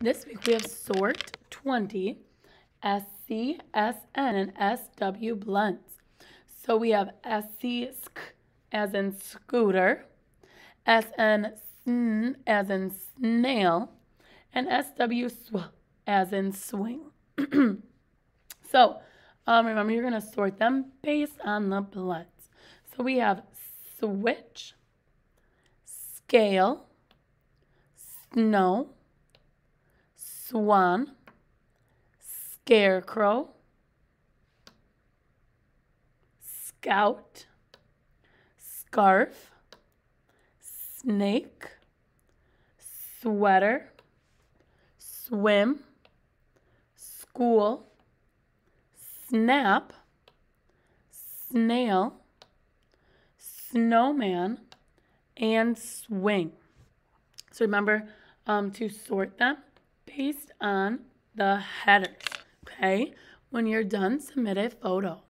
This week we have sort 20, SC, SN, and SW blends. So we have SC as in scooter, SN sn as in snail, and SW sw as in swing. so um, remember, you're going to sort them based on the blends. So we have switch, scale, snow, swan, scarecrow, scout, scarf, snake, sweater, swim, school, snap, snail, snowman, and swing. So remember um, to sort them based on the headers, okay? When you're done, submit a photo.